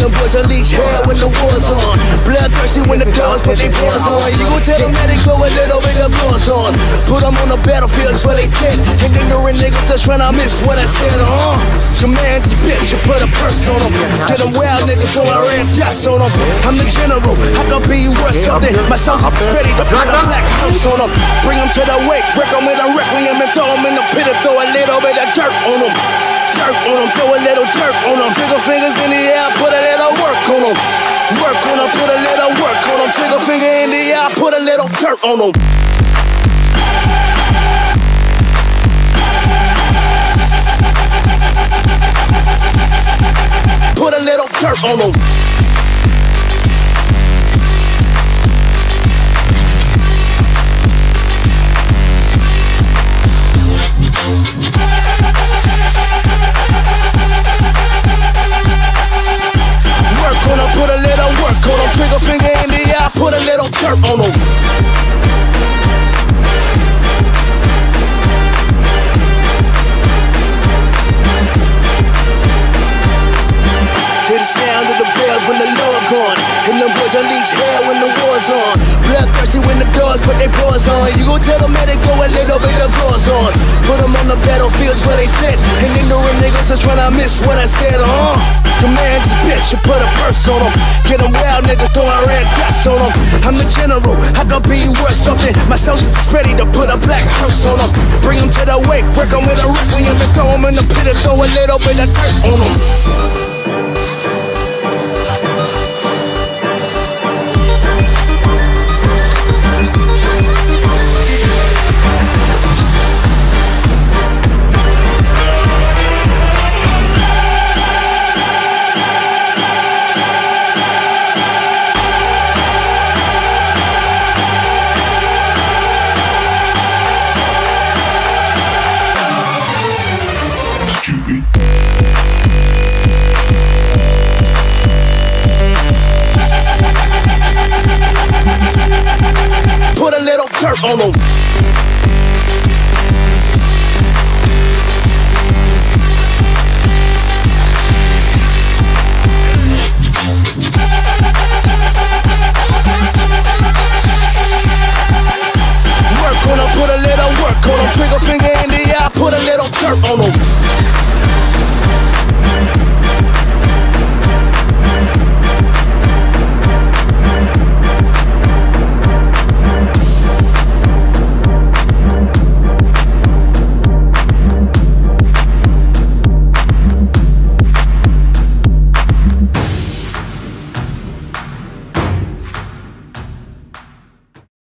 them boys unleash hell when the war's on. Bloodthirsty when the dogs put their paws on. You gon' tell them that they go a little bit of gloss on. Put them on the battlefield where they can. And ignorant niggas just tryna miss what I said, huh? Command's a bitch, you put a purse on them. Get them wild niggas throwing ram dots on them. I'm the general, I can be worth something. My soldiers is ready to put a black house on them. Bring them to the wake, break them with a requiem and throw them in the pit and throw a little bit of dirt on them. Dirt on them, throw a little dirt on them. Trigger fingers in the air, put a little work on them. Work on them, put a little work on them. Trigger finger in the air, put a little dirt on them. Put a little dirt on them. Dirt on. The sound the bells when the Lord gone. And them boys unleash hell when the war's on. Bloodthirsty when the dogs put their paws on. You gon' tell them that they go a little bit of claws on. Put them on the battlefields where they fit. And ignorant niggas just tryna miss what I said, huh? Command's a bitch, you put a purse on them. Get them wild niggas throwing red dots on them. I'm the general, I can be worth something. My soldiers is ready to put a black hearse on them. Bring them to the wake, break them with a requiem and throw them in the pit and throw a little bit of dirt on them. all. Work on them, put a little work on them. Trigger finger in the eye, put a little dirt on them.